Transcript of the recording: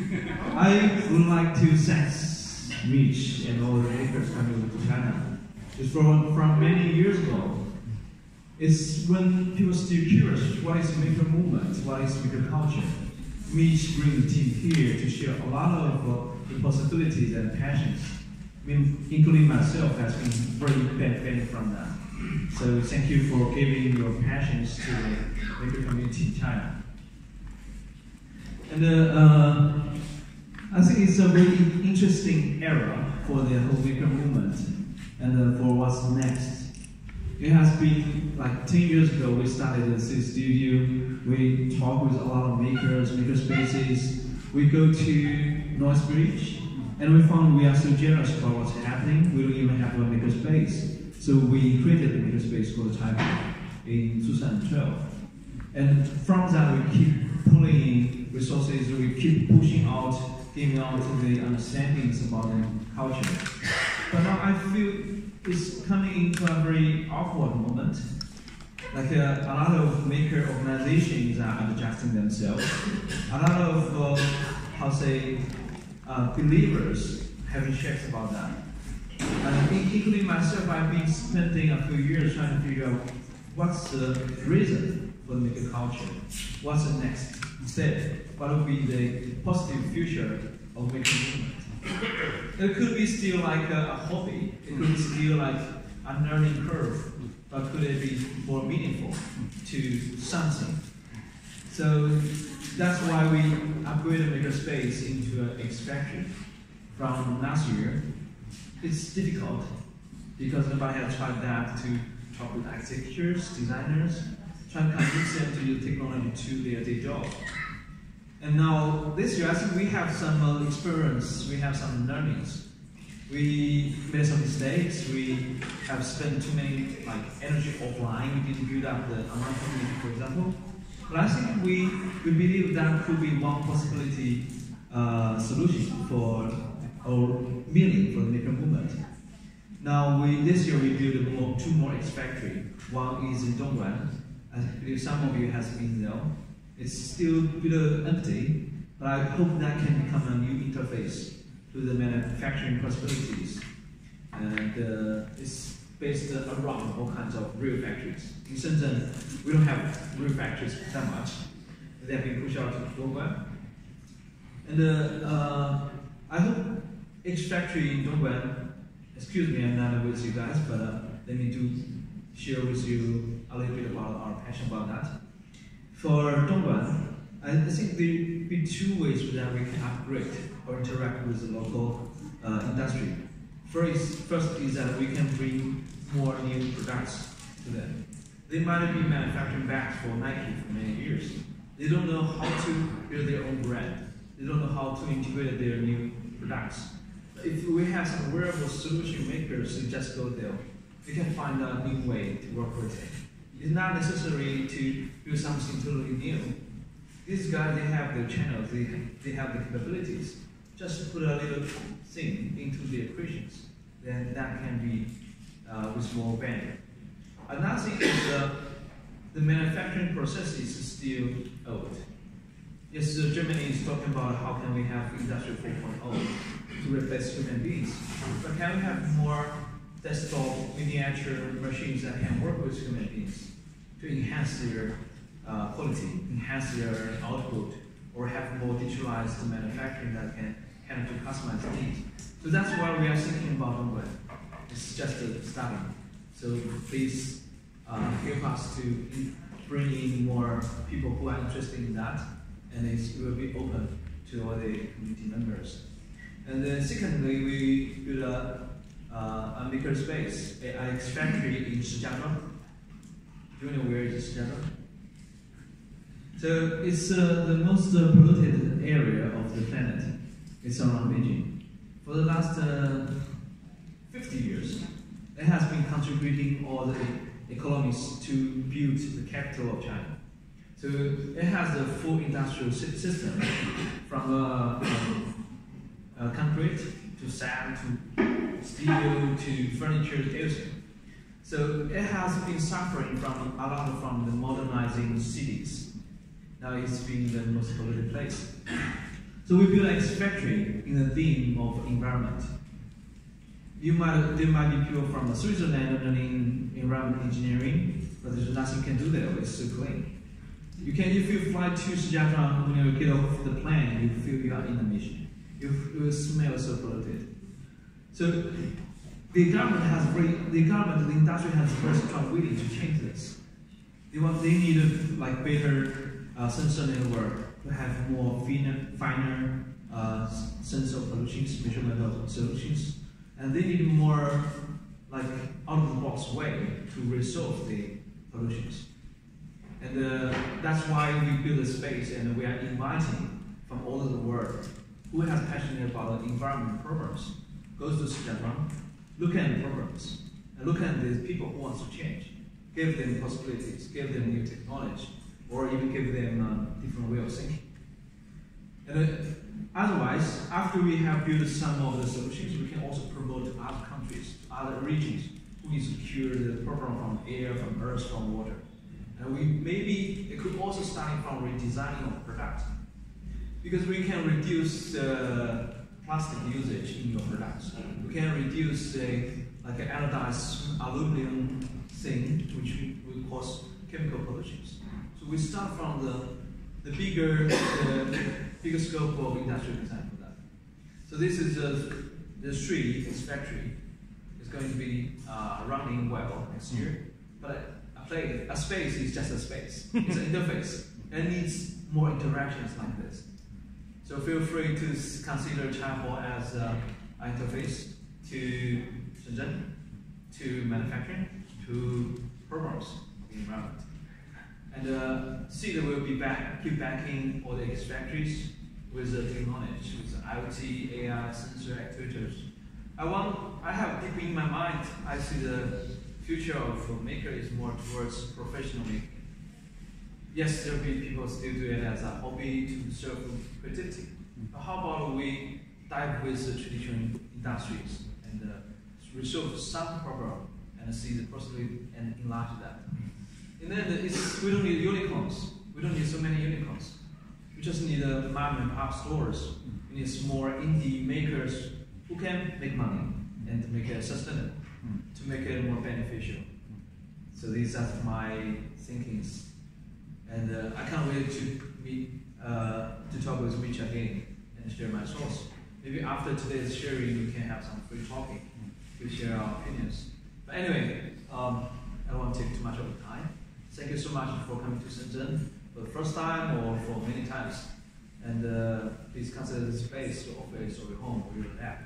I would like to thank Mitch and all the makers coming to China. It's from, from many years ago. It's when people still curious what is maker movement, what is maker culture. Mitch bring the team here to share a lot of uh, the possibilities and passions. Including myself, has been very benefiting from that. So thank you for giving your passions to the maker community in China. And uh, uh, I think it's a really interesting era for the whole maker movement and uh, for what's next. It has been like 10 years ago we started the Seeed Studio. We talk with a lot of makers, maker spaces. We go to Noisebridge and we found we are so generous about what's happening. We don't even have a maker space. So we created the maker space called Taipei in 2012. And from that we keep pulling in resources, we keep pushing out, giving out the understandings about the culture. But now I feel it's coming into a very awkward moment. Like uh, a lot of maker organizations are adjusting themselves. A lot of, uh, how say, uh, believers having checks about that. And including myself, I've been spending a few years trying to figure out what's the reason for the maker culture. What's the next What will be the positive future of maker movement? It could be still like a, a hobby. It could be still like a learning curve, but could it be more meaningful to something? So that's why we upgraded Makerspace into an X factory from last year. It's difficult because nobody has tried that to talk with architects, designers, try to convince them to use technology to their day job. And now this year, I think we have some uh, experience, we have some learnings. We made some mistakes. We have spent too many like energy offline. We didn't build up the online community, for example. But I think we, we believe that could be one possibility uh, solution for or meaning for the maker movement. Now we this year we built more, two more X factory. One is in Dongguan. I believe some of you has been there. It's still a bit empty, but I hope that can become a new interface to the manufacturing possibilities. And uh, it's based around all kinds of real factories. In Shenzhen, we don't have real factories that much. They have been pushed out to Dongguan. And uh, uh, I hope each factory in Dongguan, excuse me, I'm not with you guys, but uh, let me do share with you a little bit about our passion about that. For Dongguan, I think there be two ways that we can upgrade or interact with the local uh, industry. First, first is that we can bring more new products to them. They might be manufacturing bags for Nike for many years. They don't know how to build their own brand. They don't know how to integrate their new products. If we have some wearable solution makers who just go there, we can find a new way to work with it. It's not necessary to do something totally new. These guys, they have their channels, they, they have the capabilities. Just put a little thing into the equations, then that can be uh, with more value. Another thing is uh, the manufacturing process is still old. Yes, Germany is talking about how can we have Industry 4.0 to replace human beings. But can we have more desktop miniature machines that can work with human beings to enhance their uh, quality, enhance their output, or have more digitalized manufacturing that can handle to customized needs. So that's why we are thinking about Dongguan. It's just a starting. So please uh, help us to bring in more people who are interested in that, and it will be open to all the community members. And then secondly, we build a, a maker space, a X factory in Shijiazhuang. Do you know where is Shijiazhuang? So it's uh, the most uh, polluted area of the planet. It's around Beijing. For the last uh, 50 years, it has been contributing all the economies to build the capital of China. So it has a full industrial system from uh, uh, concrete to sand to steel to furniture to everything. So it has been suffering from a lot from the modernizing cities. Now it's been the most polluted place. So we built X factory in the theme of environment. You might there might be people from Switzerland learning environment engineering, but there's nothing you can do there. It's so clean. You can if you fly to Shijiazhuang when you get off the plane, you feel you are in a mission. You, you smell so polluted. So the government has very, the government, the industry has very strong willing to change this. They want they need like better uh, sensor network to have more finer, finer uh, sensor pollutions, measurement of solutions, and they need more like out of the box way to resolve the pollutions. And uh, that's why we build a space and we are inviting from all over the world who has passionate about the environment programs, goes to Shijiazhuang, look at the problems, and look at the people who want to change, give them possibilities, give them new technology, or even give them a different way of thinking. And uh, otherwise, after we have built some of the solutions, we can also promote to other countries, other regions, who need to cure the problem from air, from earth, from water. And we maybe it could also start from redesigning of product. Because we can reduce the plastic usage in your products. We can reduce uh, like an anodized aluminum thing, which will cause chemical pollutions. So we start from the, the bigger the bigger scope of industrial design for that. So this is uh, the street, this factory, is going to be uh, running well next year. But a, place, a space is just a space. It's an interface. It needs more interactions like this. So feel free to consider China as an interface to Shenzhen, to manufacturing, to programs in environment. And uh, see that we'll be back, keep backing all the X factories with the technology, with the IoT, AI, sensor actuators. I want, I have deep in my mind, I see the future of maker is more towards professional making yes, there will be people still do it as a hobby to serve creativity. But mm-hmm. how about we dive with the traditional industries and uh, resolve some problem and see the possibility and enlarge that. Mm-hmm. And then it's, we don't need unicorns. We don't need so many unicorns. We just need uh, a mom and pop stores. Mm-hmm. We need small indie makers who can make money and make it sustainable, to make it more beneficial. So these are my thinkings. And uh, I can't wait to meet, uh, to talk with Mitch again and share my thoughts. Maybe after today's sharing, we can have some free talking to share our opinions. But anyway, um, I don't want to take too much of the time. Thank you so much for coming to Shenzhen for the first time or for many times. And uh, please consider this place your office or your home or your lab.